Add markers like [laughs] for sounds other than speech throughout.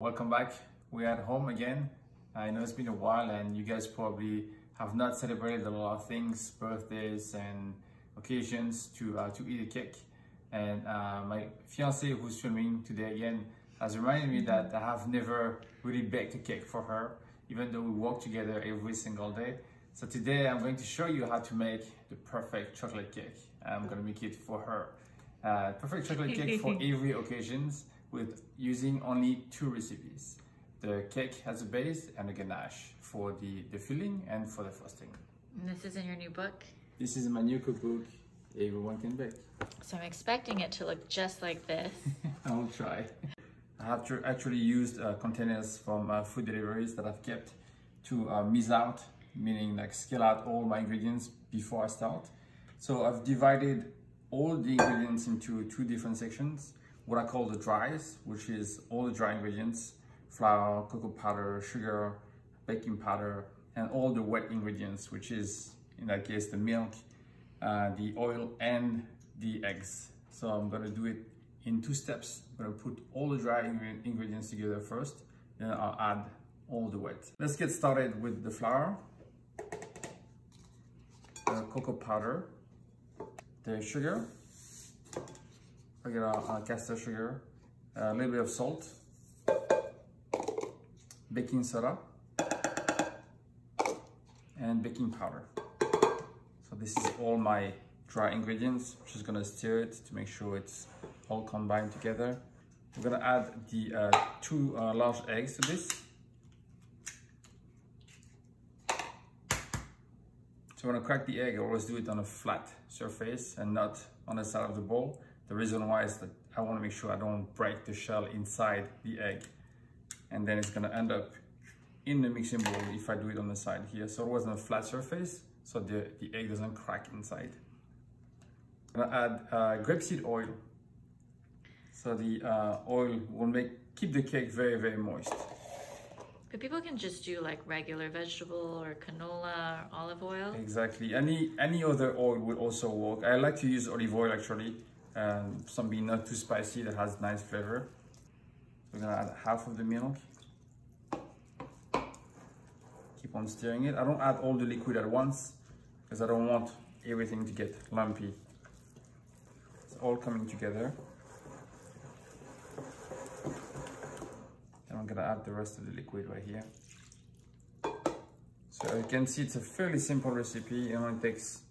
Welcome back. We're at home again. I know it's been a while and you guys probably have not celebrated a lot of things, birthdays and occasions to, uh, to eat a cake. And uh, my fiance who's filming today again has reminded me that I have never really baked a cake for her, even though we work together every single day. So today I'm going to show you how to make the perfect chocolate cake. I'm gonna make it for her. Uh, perfect chocolate cake for [laughs] every occasions with using only two recipes. The cake has a base and a ganache for the, the filling and for the frosting. And this is in your new book? This is my new cookbook, Everyone Can Bake. So I'm expecting it to look just like this. [laughs] I will try. I have to actually used uh, containers from uh, food deliveries that I've kept to uh, mise out, meaning like scale out all my ingredients before I start. So I've divided all the ingredients into two different sections what I call the dries, which is all the dry ingredients, flour, cocoa powder, sugar, baking powder, and all the wet ingredients, which is, in that case, the milk, uh, the oil, and the eggs. So I'm gonna do it in two steps. I'm gonna put all the dry ingredients together first, then I'll add all the wet. Let's get started with the flour, the cocoa powder, the sugar, regular a, caster sugar, a little bit of salt, baking soda, and baking powder. So this is all my dry ingredients. I'm just gonna stir it to make sure it's all combined together. We're gonna add the uh, two uh, large eggs to this. So when I crack the egg, I always do it on a flat surface and not on the side of the bowl. The reason why is that I want to make sure I don't break the shell inside the egg. And then it's going to end up in the mixing bowl if I do it on the side here. So it was on a flat surface, so the, the egg doesn't crack inside. I'm going to add uh, grapeseed oil. So the uh, oil will make keep the cake very, very moist. But people can just do like regular vegetable or canola or olive oil. Exactly. Any any other oil will also work. I like to use olive oil actually Um, and something not too spicy that has nice flavor. We're gonna add half of the milk. Keep on stirring it. I don't add all the liquid at once because I don't want everything to get lumpy. It's all coming together. And I'm gonna add the rest of the liquid right here. So you can see it's a fairly simple recipe. It only takes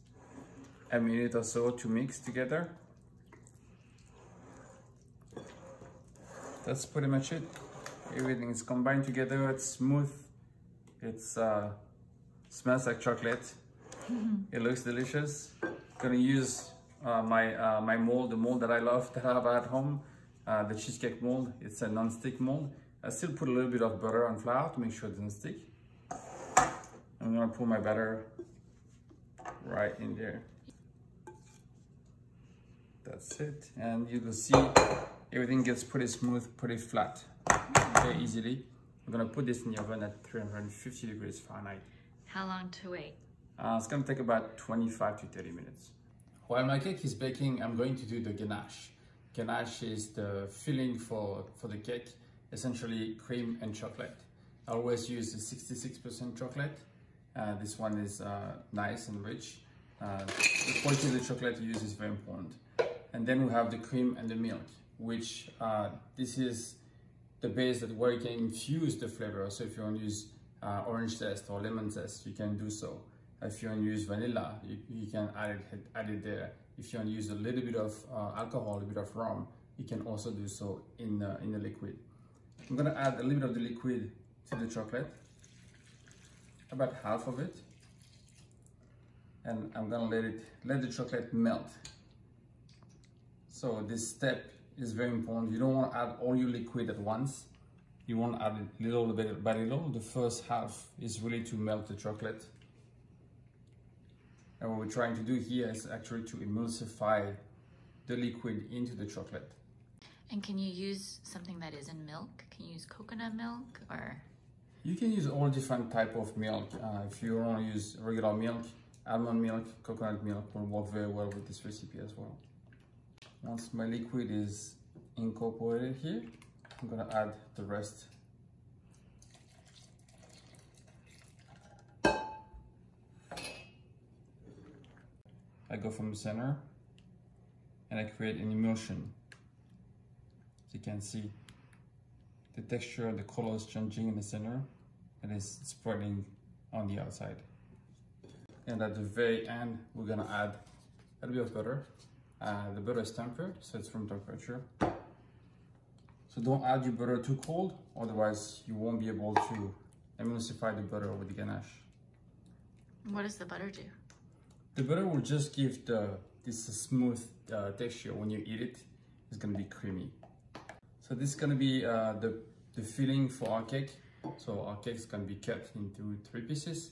a minute or so to mix together. That's pretty much it. Everything is combined together. It's smooth. It's uh smells like chocolate. [laughs] It looks delicious. Gonna use uh, my uh, my mold the mold that I love [laughs] that I have at home uh, the cheesecake mold. It's a non-stick mold. I still put a little bit of butter and flour to make sure it doesn't stick. I'm gonna put my butter right in there. That's it. And you will see everything gets pretty smooth, pretty flat, very easily. I'm gonna put this in the oven at 350 degrees Fahrenheit. How long to wait? Uh, it's gonna take about 25 to 30 minutes. While my cake is baking, I'm going to do the ganache. Ganache is the filling for, for the cake, essentially cream and chocolate. I always use the 66% chocolate. Uh, this one is uh, nice and rich. Uh, the quality of the chocolate you use is very important. And then we have the cream and the milk which uh, this is the base that where you can infuse the flavor. So if you want to use uh, orange zest or lemon zest, you can do so. If you want to use vanilla, you, you can add it, add it there. If you want to use a little bit of uh, alcohol, a bit of rum, you can also do so in, uh, in the liquid. I'm gonna add a little bit of the liquid to the chocolate, about half of it. And I'm gonna let it, let the chocolate melt. So this step is very important. You don't want to add all your liquid at once. You want to add it little bit by little. The first half is really to melt the chocolate. And what we're trying to do here is actually to emulsify the liquid into the chocolate. And can you use something that is in milk? Can you use coconut milk or? You can use all different type of milk. Uh, if you want to use regular milk, almond milk, coconut milk will work very well with this recipe as well. Once my liquid is incorporated here, I'm gonna add the rest. I go from the center and I create an emulsion. As you can see, the texture, the color is changing in the center and it's spreading on the outside. And at the very end, we're gonna add a bit of butter uh, the butter is tempered, so it's room temperature. So don't add your butter too cold, otherwise you won't be able to emulsify the butter with the ganache. What does the butter do? The butter will just give the this smooth uh, texture when you eat it. It's gonna be creamy. So this is gonna be uh, the the filling for our cake. So our cake is gonna be cut into three pieces.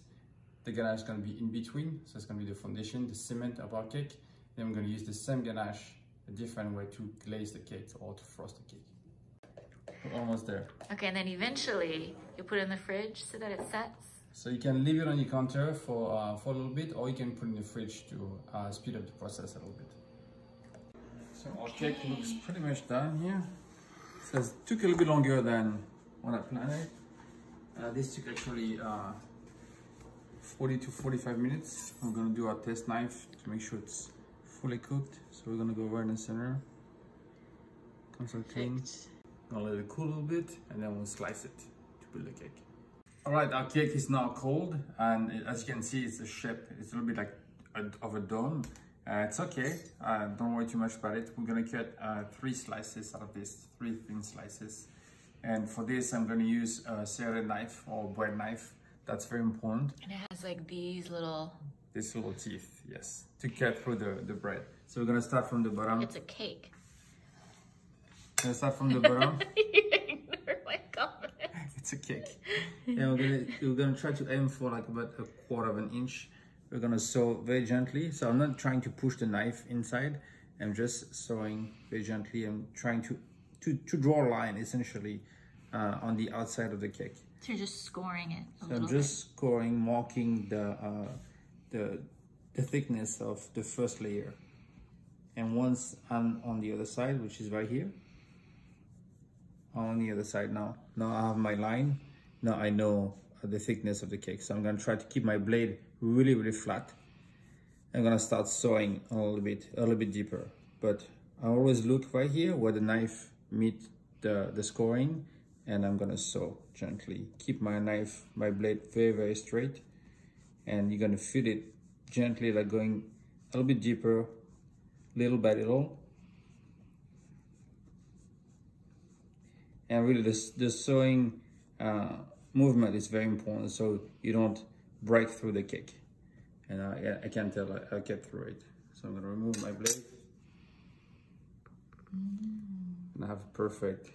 The ganache is gonna be in between, so it's gonna be the foundation, the cement of our cake. Then we're gonna use the same ganache a different way to glaze the cake or to frost the cake. We're almost there. Okay, and then eventually you put it in the fridge so that it sets. So you can leave it on your counter for, uh, for a little bit or you can put it in the fridge to uh, speed up the process a little bit. So our cake looks pretty much done here. So it took a little bit longer than what I planned. Uh, this took actually uh, 40 to 45 minutes. I'm gonna do our test knife to make sure it's fully cooked. So we're gonna go right in the center. Comes out clean. Gonna let it cool a little bit and then we'll slice it to build the cake. All right, our cake is now cold and it, as you can see, it's a shape, it's a little bit like a, of a dome. Uh, it's okay, uh, don't worry too much about it. We're gonna cut uh, three slices out of this, three thin slices. And for this, I'm gonna use a serrated knife or bread knife. That's very important. And it has like these little, This little teeth, yes, to cut through the, the bread. So we're gonna start from the bottom. it's a cake. Gonna start from the [laughs] bottom. you my comment. it's a cake. And we're gonna we're gonna try to aim for like about a quarter of an inch. We're gonna sew very gently. So I'm not trying to push the knife inside. I'm just sewing very gently. I'm trying to to, to draw a line essentially uh, on the outside of the cake. So you're just scoring it a So little I'm just scoring, marking the uh, the the thickness of the first layer. And once I'm on the other side, which is right here, on the other side now. Now I have my line. Now I know the thickness of the cake. So I'm gonna try to keep my blade really, really flat. I'm gonna start sewing a little bit, a little bit deeper. But I always look right here where the knife meet the, the scoring and I'm gonna sew gently. Keep my knife, my blade very, very straight. And you're gonna feel it gently, like going a little bit deeper, little by little. And really the, the sewing uh, movement is very important so you don't break through the cake. And I, I can tell I, I get through it. So I'm gonna remove my blade. And I have a perfect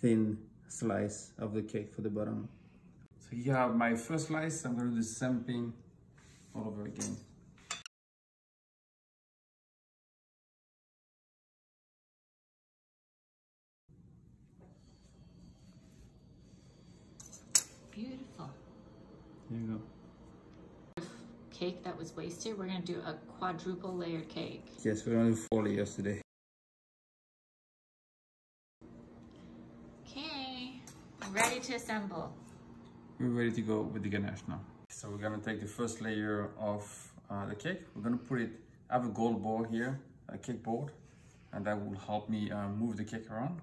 thin slice of the cake for the bottom. So here I have my first slice. I'm gonna do the same thing all over again. Beautiful. There you go. Cake that was wasted, we're gonna do a quadruple layered cake. Yes, we're gonna do four layers today. Okay, ready to assemble. We're ready to go with the ganache now. So we're gonna take the first layer of uh, the cake. We're gonna put it, I have a gold ball here, a cake board, and that will help me uh, move the cake around.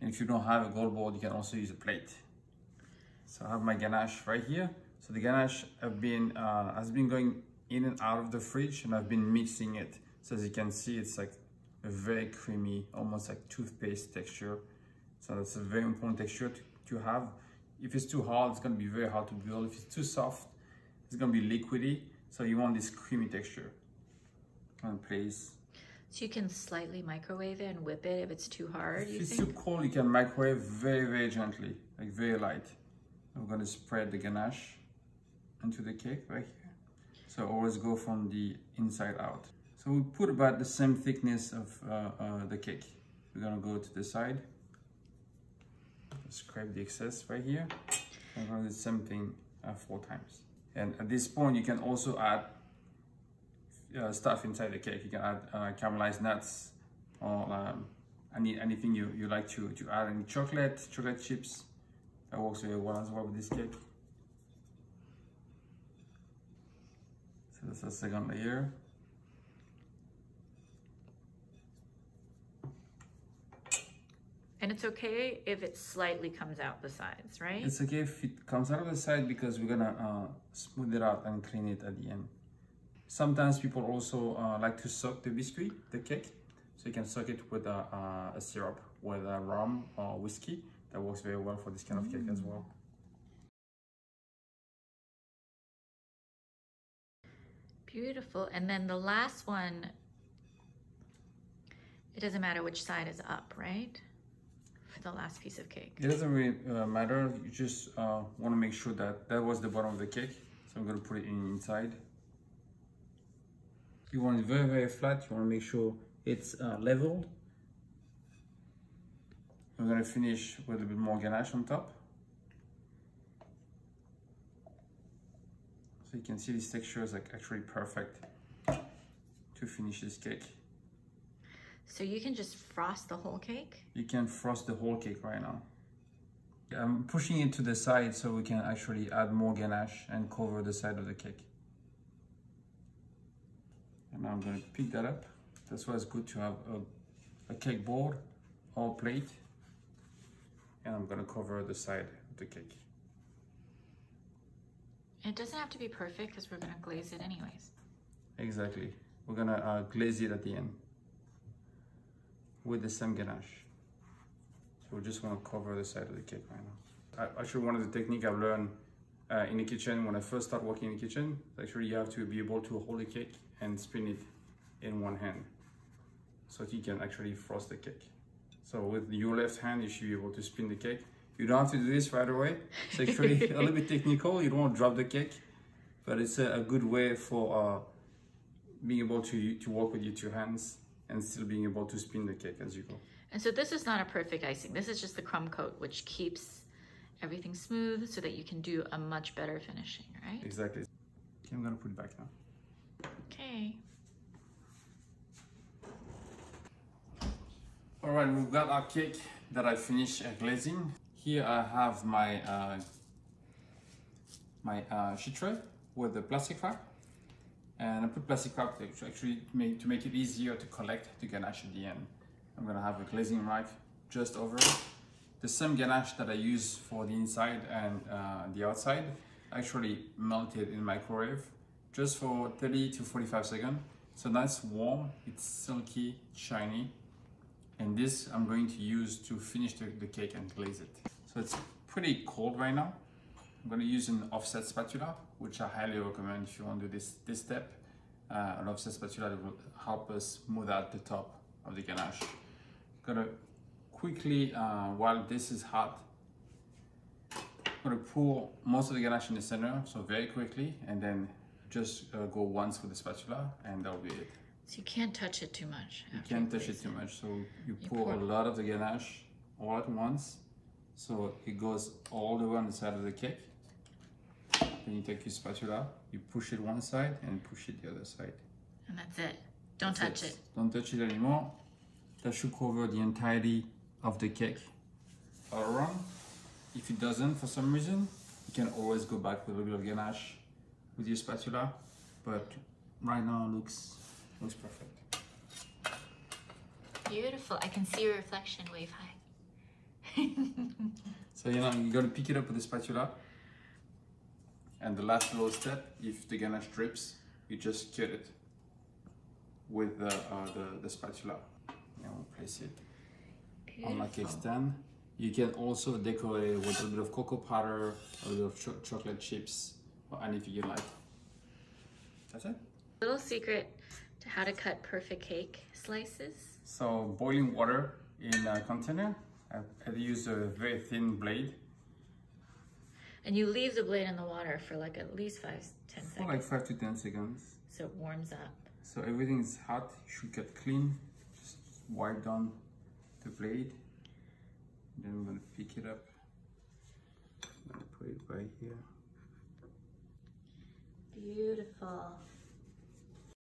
And if you don't have a gold board, you can also use a plate. So I have my ganache right here. So the ganache have been, uh, has been going in and out of the fridge and I've been mixing it. So as you can see, it's like a very creamy, almost like toothpaste texture. So that's a very important texture to, to have. If it's too hard, it's gonna be very hard to build. If it's too soft, it's gonna be liquidy. So you want this creamy texture. And place. So you can slightly microwave it and whip it if it's too hard, If you it's think? too cold, you can microwave very, very gently, like very light. I'm gonna spread the ganache into the cake right here. So always go from the inside out. So we put about the same thickness of uh, uh, the cake. We're gonna go to the side. Scrape the excess right here. Gonna do the same thing uh, four times. And at this point, you can also add uh, stuff inside the cake. You can add uh, caramelized nuts or um, any, anything you, you like to, to add. Any chocolate, chocolate chips. That works very well as well with this cake. So that's the second layer. And it's okay if it slightly comes out the sides, right? It's okay if it comes out of the side because we're gonna uh, smooth it out and clean it at the end. Sometimes people also uh, like to soak the biscuit, the cake. So you can soak it with a, uh, a syrup, with a rum or whiskey. That works very well for this kind of mm. cake as well. Beautiful. And then the last one, it doesn't matter which side is up, right? For the last piece of cake. It doesn't really uh, matter. You just uh, want to make sure that that was the bottom of the cake. So I'm going to put it in inside. You want it very, very flat. You want to make sure it's uh, leveled. I'm going to finish with a bit more ganache on top. So you can see this texture is like actually perfect to finish this cake. So you can just frost the whole cake? You can frost the whole cake right now. I'm pushing it to the side so we can actually add more ganache and cover the side of the cake. And now I'm going to pick that up. That's why it's good to have a, a cake board or plate. And I'm going to cover the side of the cake. It doesn't have to be perfect because we're going to glaze it anyways. Exactly. We're going to uh, glaze it at the end with the same ganache. So we just want to cover the side of the cake right now. I, actually, one of the technique I've learned uh, in the kitchen when I first start working in the kitchen, actually you have to be able to hold the cake and spin it in one hand so that you can actually frost the cake. So with your left hand, you should be able to spin the cake you don't have to do this right away. It's actually [laughs] a little bit technical. You don't want to drop the cake, but it's a, a good way for uh, being able to, to work with your two hands and still being able to spin the cake as you go. And so this is not a perfect icing. This is just the crumb coat, which keeps everything smooth so that you can do a much better finishing, right? Exactly. Okay, I'm gonna put it back now. Okay. All right, we've got our cake that I finished glazing. Here I have my uh, my uh, sheet tray with the plastic wrap and I put plastic wrap to actually make, to make it easier to collect the ganache at the end. I'm gonna have a glazing rack just over it. The same ganache that I use for the inside and uh, the outside actually melted in microwave just for 30 to 45 seconds. So that's warm, it's silky, shiny. And this I'm going to use to finish the, the cake and glaze it. So it's pretty cold right now. I'm going to use an offset spatula, which I highly recommend if you want to do this, this step. Uh, an offset spatula that will help us smooth out the top of the ganache. I'm Gonna quickly, uh, while this is hot, I'm gonna pour most of the ganache in the center, so very quickly, and then just uh, go once with the spatula, and that'll be it. So you can't touch it too much. You can't touch it too much, so you, you pour, pour a lot of the ganache all at once, so it goes all the way on the side of the cake. Then you take your spatula, you push it one side and push it the other side. And that's it. Don't that's touch it. it. Don't touch it anymore. That should cover the entirety of the cake all around. If it doesn't for some reason, you can always go back with a little bit of ganache with your spatula. But right now it looks, looks perfect. Beautiful. I can see your reflection wave high. [laughs] so you know, you gotta pick it up with the spatula. And the last little step, if the ganache drips, you just cut it with the, uh, the, the spatula. And we'll place it Beautiful. on my cake stand. You can also decorate with a bit of cocoa powder, a little of cho chocolate chips, or anything you like. That's it. Little secret to how to cut perfect cake slices. So boiling water in a container I use a very thin blade. And you leave the blade in the water for like at least five, ten for seconds. like five to ten seconds. So it warms up. So everything is hot. You should get clean. Just wipe down the blade. Then I'm gonna pick it up. I'm gonna put it right here. Beautiful.